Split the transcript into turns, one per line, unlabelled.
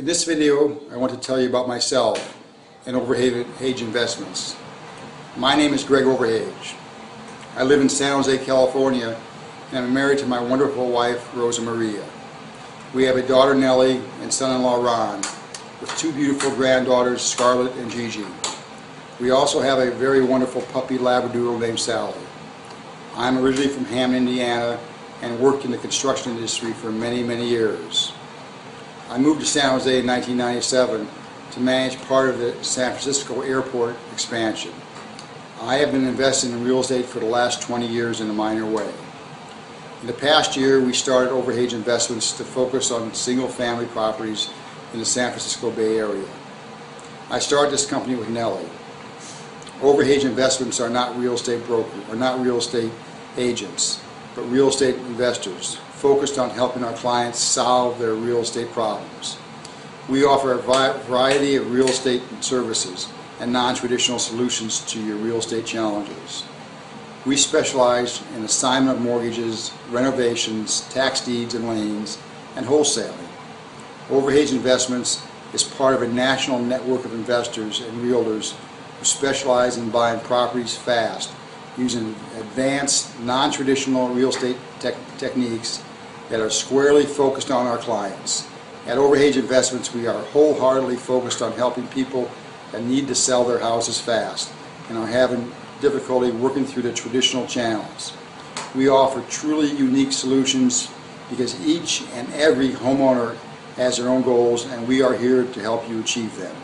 In this video, I want to tell you about myself and Overhage Investments. My name is Greg Overhage. I live in San Jose, California, and I'm married to my wonderful wife, Rosa Maria. We have a daughter, Nellie, and son-in-law, Ron, with two beautiful granddaughters, Scarlett and Gigi. We also have a very wonderful puppy Labradoodle named Sally. I'm originally from Hammond, Indiana, and worked in the construction industry for many, many years. I moved to San Jose in 1997 to manage part of the San Francisco airport expansion. I have been investing in real estate for the last 20 years in a minor way. In the past year, we started Overhage Investments to focus on single-family properties in the San Francisco Bay Area. I started this company with Nellie. Overhage Investments are not real estate brokers, are not real estate agents, but real estate investors focused on helping our clients solve their real estate problems. We offer a variety of real estate services and non-traditional solutions to your real estate challenges. We specialize in assignment of mortgages, renovations, tax deeds and liens, and wholesaling. Overhage Investments is part of a national network of investors and realtors who specialize in buying properties fast using advanced, non-traditional real estate te techniques that are squarely focused on our clients. At Overhage Investments, we are wholeheartedly focused on helping people that need to sell their houses fast and are having difficulty working through the traditional channels. We offer truly unique solutions because each and every homeowner has their own goals and we are here to help you achieve them.